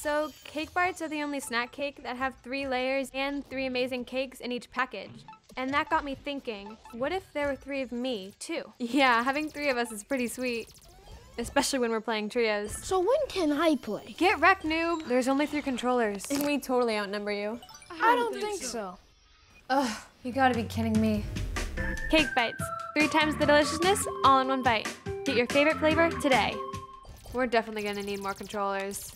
So, Cake Bites are the only snack cake that have three layers and three amazing cakes in each package. And that got me thinking, what if there were three of me, too? Yeah, having three of us is pretty sweet. Especially when we're playing trios. So when can I play? Get wrecked, noob! There's only three controllers. and We totally outnumber you. I don't think so. Ugh, you gotta be kidding me. Cake Bites. Three times the deliciousness, all in one bite. Get your favorite flavor today. We're definitely gonna need more controllers.